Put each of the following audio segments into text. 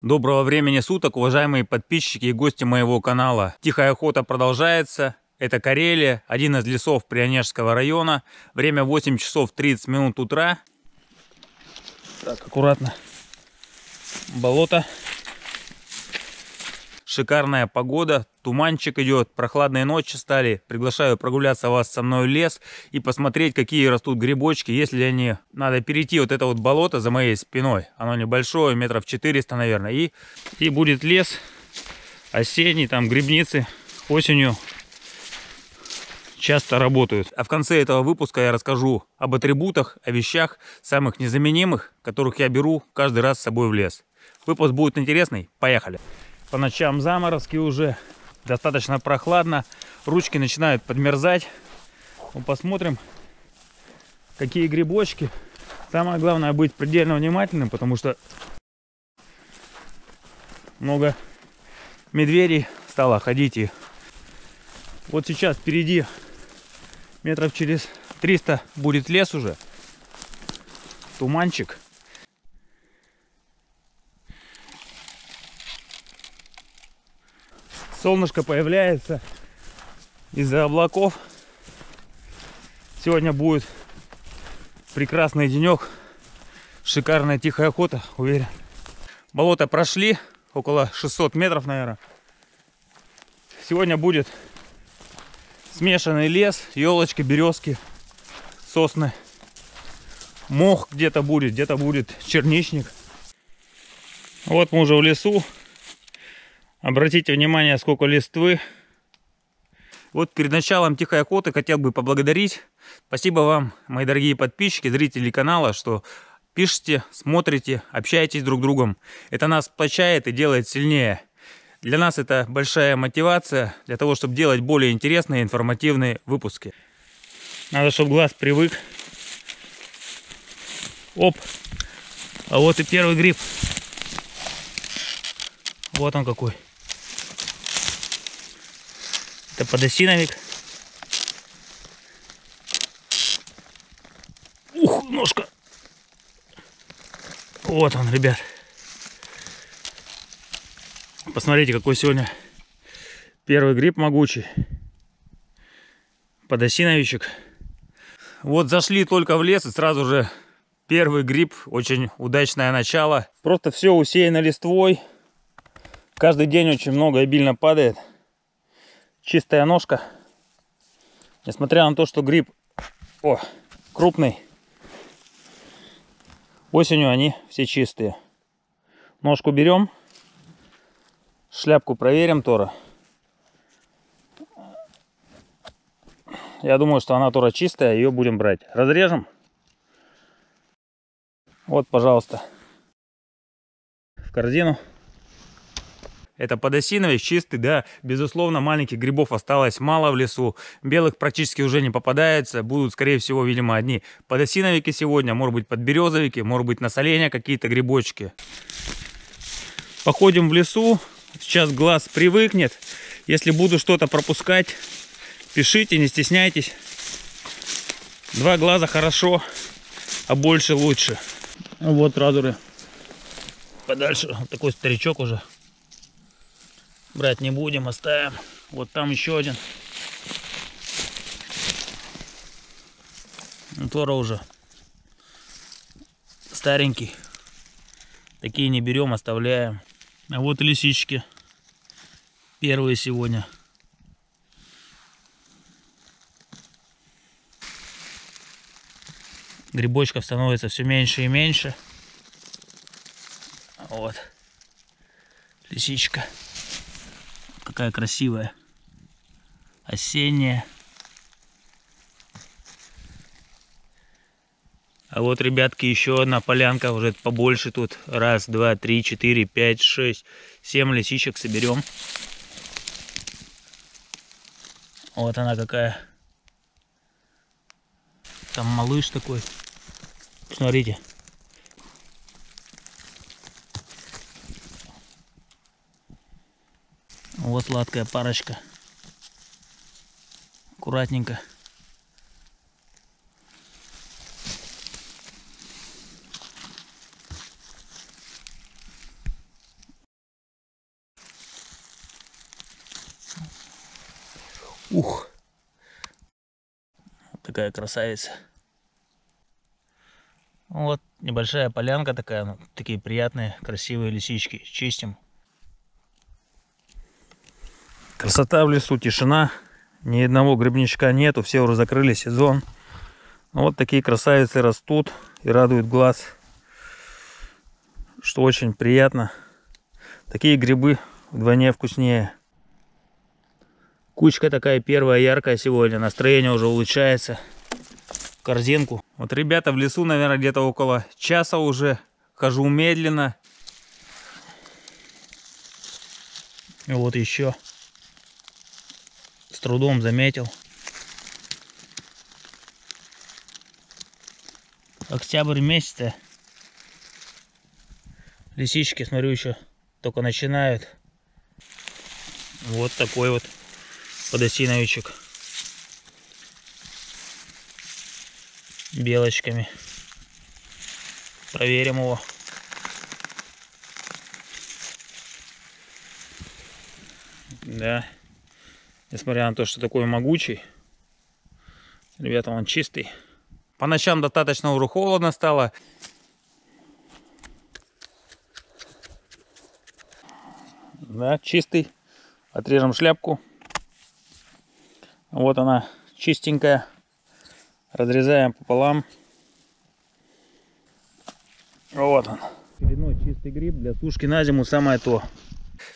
Доброго времени суток, уважаемые подписчики и гости моего канала. Тихая охота продолжается. Это Карелия, один из лесов Прионежского района. Время 8 часов 30 минут утра. Так, аккуратно. Болото. Шикарная погода, туманчик идет, прохладные ночи стали. Приглашаю прогуляться вас со мной в лес и посмотреть, какие растут грибочки, если они... Надо перейти вот это вот болото за моей спиной. Оно небольшое, метров 400, наверное. И, и будет лес осенний, там грибницы осенью часто работают. А в конце этого выпуска я расскажу об атрибутах, о вещах, самых незаменимых, которых я беру каждый раз с собой в лес. Выпуск будет интересный. Поехали! По ночам заморозки уже. Достаточно прохладно. Ручки начинают подмерзать. Ну, посмотрим, какие грибочки. Самое главное быть предельно внимательным, потому что много медведей стало ходить. И вот сейчас впереди метров через 300 будет лес уже. Туманчик. Солнышко появляется из-за облаков. Сегодня будет прекрасный денек, шикарная тихая охота, уверен. Болото прошли, около 600 метров, наверное. Сегодня будет смешанный лес, елочки, березки, сосны. Мох где-то будет, где-то будет черничник. Вот мы уже в лесу, Обратите внимание, сколько листвы. Вот перед началом тихой охоты хотел бы поблагодарить. Спасибо вам, мои дорогие подписчики, зрители канала, что пишите, смотрите, общаетесь друг с другом. Это нас сплочает и делает сильнее. Для нас это большая мотивация для того, чтобы делать более интересные, информативные выпуски. Надо, чтобы глаз привык. Оп. А вот и первый гриб. Вот он какой. Это подосиновик. Ух, ножка. Вот он, ребят. Посмотрите, какой сегодня первый гриб могучий. Подосиновичек. Вот зашли только в лес и сразу же первый гриб. Очень удачное начало. Просто все усеяно листвой. Каждый день очень много обильно падает чистая ножка. Несмотря на то, что гриб о, крупный, осенью они все чистые. Ножку берем, шляпку проверим Тора. Я думаю, что она Тора чистая, ее будем брать. Разрежем. Вот, пожалуйста, в корзину. Это подосиновик чистый, да, безусловно, маленьких грибов осталось мало в лесу. Белых практически уже не попадается. Будут, скорее всего, видимо, одни подосиновики сегодня, может быть, подберезовики, может быть, на соленья какие-то грибочки. Походим в лесу. Сейчас глаз привыкнет. Если буду что-то пропускать, пишите, не стесняйтесь. Два глаза хорошо, а больше лучше. Вот радуры. Подальше. Такой старичок уже. Брать не будем, оставим. Вот там еще один. Тора уже старенький. Такие не берем, оставляем. А вот лисички. Первые сегодня. Грибочков становится все меньше и меньше. Вот. Лисичка какая красивая. Осенняя. А вот, ребятки, еще одна полянка, уже побольше тут. Раз, два, три, четыре, пять, шесть, семь лисичек соберем. Вот она какая. Там малыш такой. Смотрите. Вот сладкая парочка. Аккуратненько. Ух! Вот такая красавица. Вот небольшая полянка такая, ну, такие приятные, красивые лисички. Чистим. Красота в лесу, тишина. Ни одного грибничка нету, все уже закрыли сезон. Ну, вот такие красавицы растут и радуют глаз. Что очень приятно. Такие грибы вдвойне вкуснее. Кучка такая первая яркая сегодня. Настроение уже улучшается. Корзинку. Вот ребята в лесу, наверное, где-то около часа уже. Хожу медленно. И вот еще. С трудом заметил. Октябрь месяц. Лисички, смотрю, еще только начинают. Вот такой вот подосиновичек. Белочками. Проверим его. Да. Несмотря на то, что такой могучий. Ребята, он чистый. По ночам достаточно уже холодно стало. Да, чистый. Отрежем шляпку. Вот она, чистенькая. Разрезаем пополам. Вот он. Чистый гриб для сушки на зиму самое то.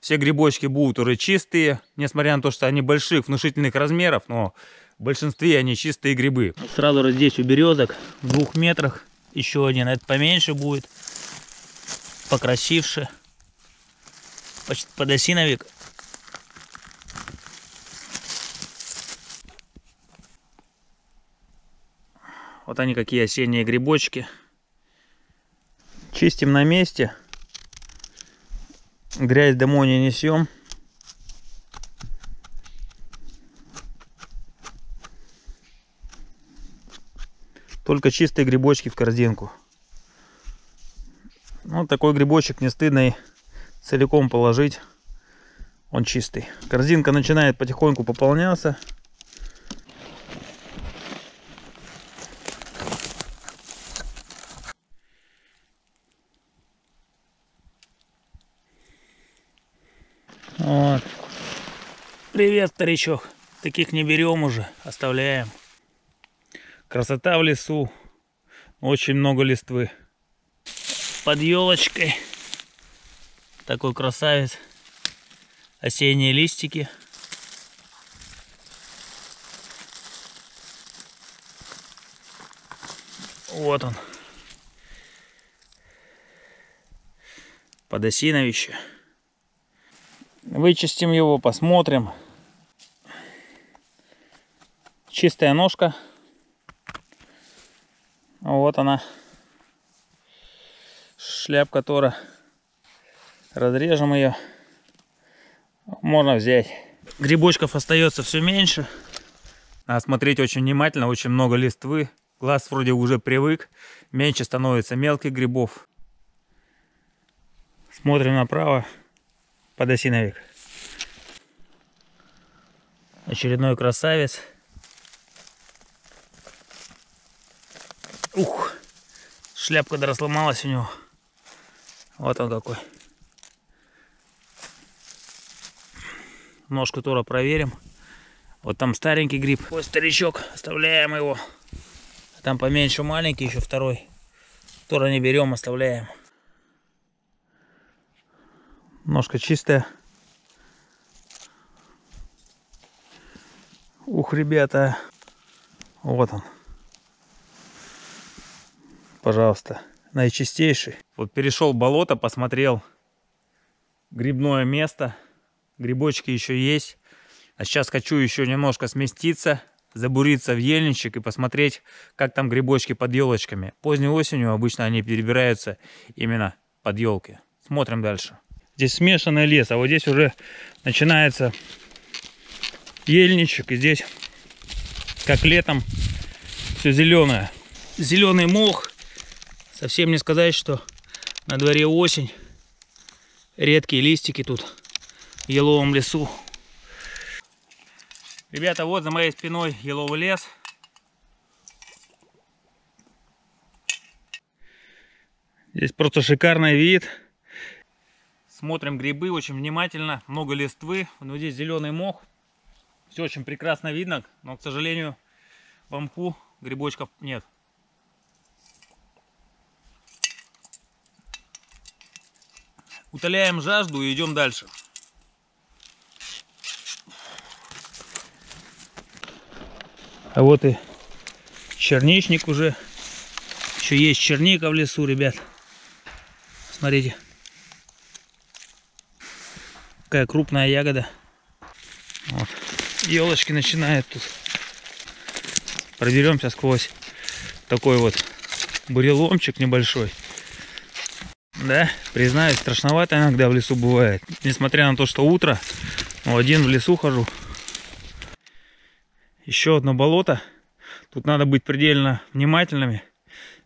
Все грибочки будут уже чистые, несмотря на то, что они больших, внушительных размеров, но в большинстве они чистые грибы. Сразу же здесь у березок в двух метрах еще один. Это поменьше будет, покрасивше. Подосиновик Вот они какие осенние грибочки. Чистим на месте. Грязь домой не несем. Только чистые грибочки в корзинку. Вот такой грибочек не стыдно и целиком положить. Он чистый. Корзинка начинает потихоньку пополняться. Вот. Привет, старичок. Таких не берем уже, оставляем. Красота в лесу. Очень много листвы. Под елочкой. Такой красавец. Осенние листики. Вот он. Подосиновище. Вычистим его, посмотрим. Чистая ножка. Вот она. Шляпка Тора. Разрежем ее. Можно взять. Грибочков остается все меньше. Надо смотреть очень внимательно, очень много листвы. Глаз вроде уже привык. Меньше становится мелких грибов. Смотрим направо подосиновик. Очередной красавец. Ух, шляпка даже сломалась у него. Вот он какой. Ножку тоже проверим. Вот там старенький гриб. Вот старичок, оставляем его. Там поменьше маленький, еще второй. Тоже не берем, оставляем. Ножка чистая. Ух, ребята. Вот он. Пожалуйста. Наичистейший. Вот перешел болото, посмотрел грибное место. Грибочки еще есть. А сейчас хочу еще немножко сместиться, забуриться в ельничек и посмотреть, как там грибочки под елочками. Поздней осенью обычно они перебираются именно под елки. Смотрим дальше. Здесь смешанный лес, а вот здесь уже начинается ельничек. И здесь, как летом, все зеленое. Зеленый мох. Совсем не сказать, что на дворе осень. Редкие листики тут в еловом лесу. Ребята, вот за моей спиной еловый лес. Здесь просто шикарный вид. Смотрим грибы очень внимательно. Много листвы. Но здесь зеленый мох. Все очень прекрасно видно. Но, к сожалению, в мху грибочков нет. Утоляем жажду и идем дальше. А вот и черничник уже. Еще есть черника в лесу, ребят. Смотрите. Какая крупная ягода. Вот. Елочки начинают тут. Проберемся сквозь такой вот буреломчик небольшой. Да, признаюсь, страшновато иногда в лесу бывает. Несмотря на то, что утро, но один в лесу хожу. Еще одно болото. Тут надо быть предельно внимательными.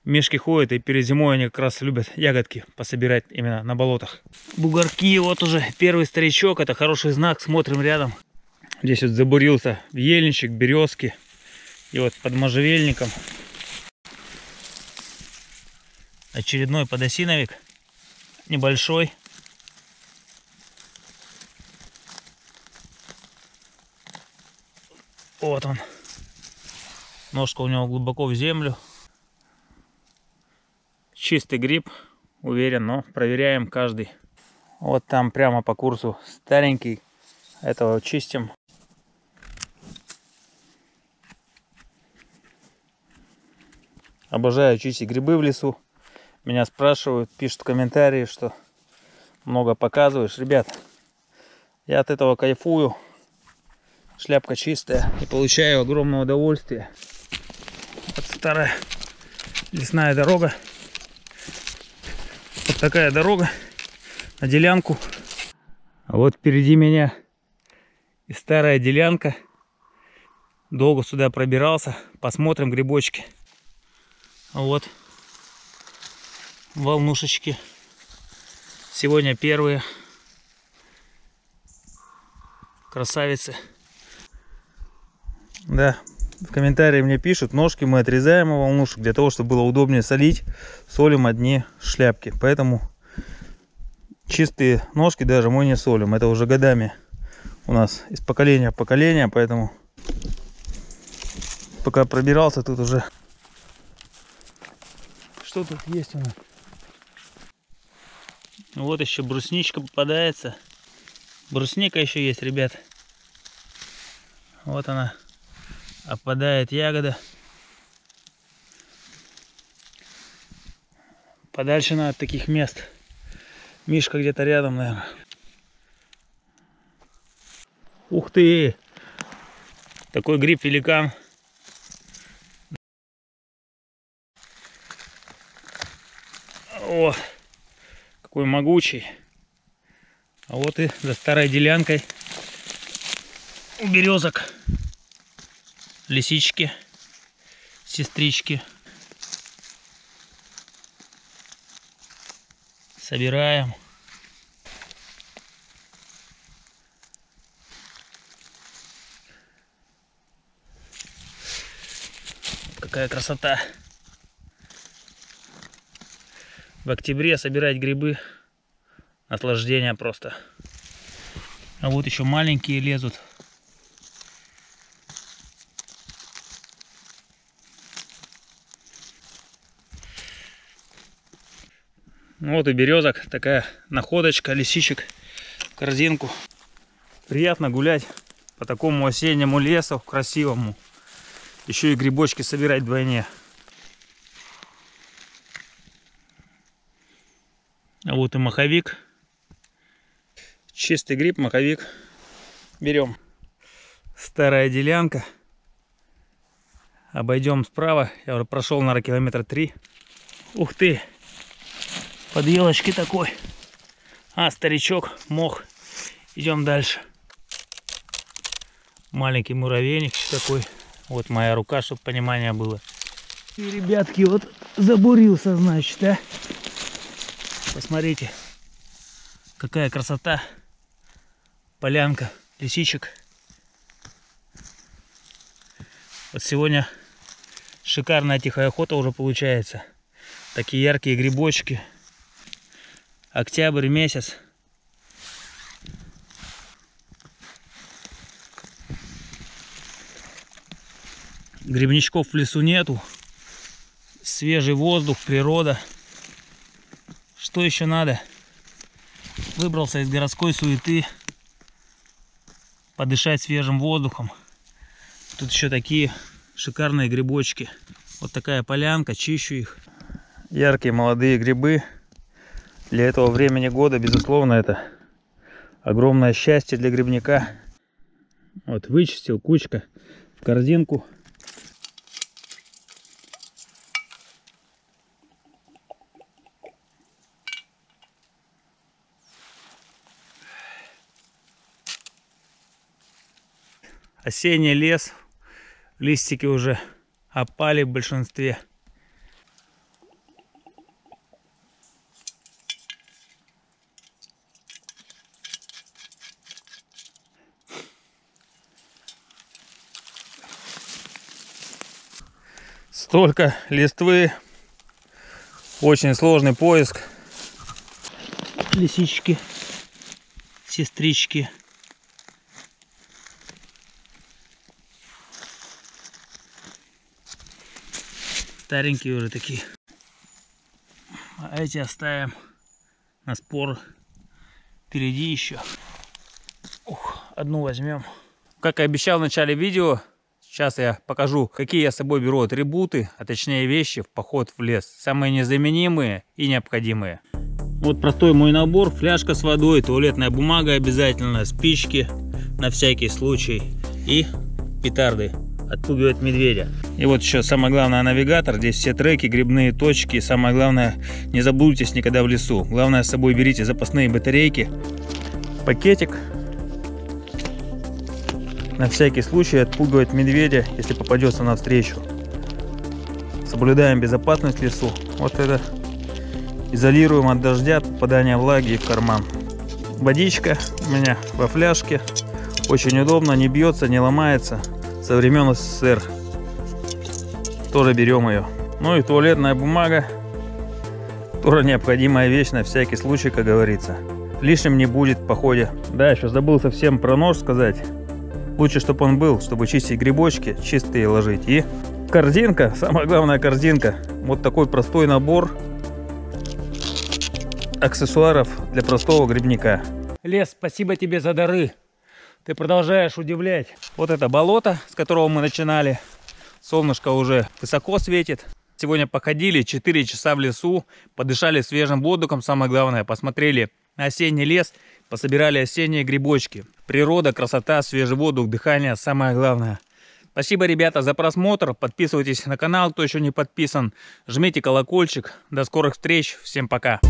Мешки ходят, и перед зимой они как раз любят ягодки пособирать именно на болотах. Бугорки, вот уже первый старичок, это хороший знак, смотрим рядом. Здесь вот забурился ельничек, березки. И вот под можжевельником очередной подосиновик небольшой. Вот он. Ножка у него глубоко в землю. Чистый гриб, уверен, но проверяем каждый. Вот там прямо по курсу старенький. Этого чистим. Обожаю чистить грибы в лесу. Меня спрашивают, пишут комментарии, что много показываешь. Ребят, я от этого кайфую. Шляпка чистая и получаю огромное удовольствие. Вот старая лесная дорога. Вот такая дорога на делянку. А вот впереди меня и старая делянка. Долго сюда пробирался. Посмотрим грибочки. Вот волнушечки. Сегодня первые красавицы. Да, в комментарии мне пишут, ножки мы отрезаем у волнушек для того, чтобы было удобнее солить. Солим одни шляпки. Поэтому чистые ножки даже мы не солим. Это уже годами у нас из поколения в поколение. Поэтому пока пробирался, тут уже... Что тут есть у нас? Вот еще брусничка попадается. Брусника еще есть, ребят. Вот она. Опадает ягода. Подальше надо от таких мест. Мишка где-то рядом, наверное. Ух ты! Такой гриб-великан. О! Какой могучий. А вот и за старой делянкой березок лисички, сестрички. Собираем. Какая красота в октябре собирать грибы наслаждение просто. А вот еще маленькие лезут. Вот и березок, такая находочка, лисичек, корзинку. Приятно гулять по такому осеннему лесу, красивому. Еще и грибочки собирать вдвойне. А вот и маховик. Чистый гриб, маховик. Берем. Старая делянка. Обойдем справа. Я уже прошел, на километр три. Ух ты! Под елочки такой. А, старичок, мох. Идем дальше. Маленький муравейник такой. Вот моя рука, чтобы понимание было. И, ребятки, вот забурился, значит, а. Посмотрите, какая красота. Полянка лисичек. Вот сегодня шикарная тихая охота уже получается. Такие яркие грибочки. Октябрь месяц. Грибничков в лесу нету. Свежий воздух, природа. Что еще надо? Выбрался из городской суеты. Подышать свежим воздухом. Тут еще такие шикарные грибочки. Вот такая полянка, чищу их. Яркие молодые грибы. Для этого времени года, безусловно, это огромное счастье для грибника. Вот вычистил кучка в корзинку. Осенний лес. Листики уже опали в большинстве. Столько листвы. Очень сложный поиск. Лисички, сестрички. Старенькие уже такие. А эти оставим на спор. Впереди еще. Ух, одну возьмем. Как и обещал в начале видео, сейчас я покажу, какие я с собой беру атрибуты, а точнее вещи в поход в лес. Самые незаменимые и необходимые. Вот простой мой набор. Фляжка с водой, туалетная бумага обязательно, спички на всякий случай и петарды отпугивать медведя. И вот еще самое главное навигатор. Здесь все треки, грибные точки. Самое главное, не забудьтесь никогда в лесу. Главное, с собой берите запасные батарейки. Пакетик. На всякий случай отпугивать медведя, если попадется навстречу. Соблюдаем безопасность в лесу. Вот это изолируем от дождя, от попадания влаги в карман. Водичка у меня во фляжке. Очень удобно, не бьется, не ломается со времен СССР. Тоже берем ее. Ну и туалетная бумага. Тоже необходимая вещь на всякий случай, как говорится. Лишним не будет в походе. Да, еще забыл совсем про нож сказать. Лучше, чтобы он был, чтобы чистить грибочки, чистые ложить. И корзинка, самая главная корзинка. Вот такой простой набор аксессуаров для простого грибника. Лес, спасибо тебе за дары. Ты продолжаешь удивлять. Вот это болото, с которого мы начинали. Солнышко уже высоко светит. Сегодня походили 4 часа в лесу, подышали свежим воздухом, самое главное, посмотрели осенний лес, пособирали осенние грибочки. Природа, красота, свежий воздух, дыхание, самое главное. Спасибо, ребята, за просмотр. Подписывайтесь на канал, кто еще не подписан. Жмите колокольчик. До скорых встреч. Всем пока.